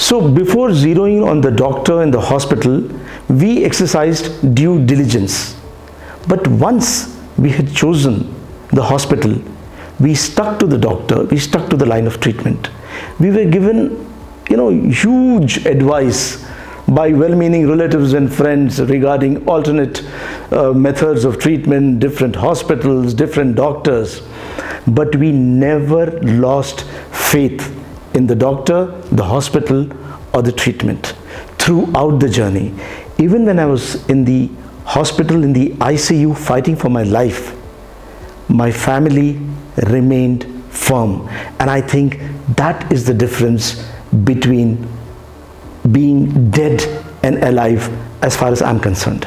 So before zeroing on the doctor in the hospital, we exercised due diligence. But once we had chosen the hospital, we stuck to the doctor, we stuck to the line of treatment. We were given, you know, huge advice by well-meaning relatives and friends regarding alternate uh, methods of treatment, different hospitals, different doctors. But we never lost faith in the doctor, the hospital or the treatment throughout the journey. Even when I was in the hospital, in the ICU fighting for my life, my family remained firm. And I think that is the difference between being dead and alive as far as I'm concerned.